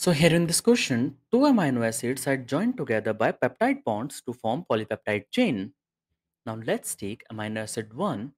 So here in this question, two amino acids are joined together by peptide bonds to form polypeptide chain. Now let's take amino acid 1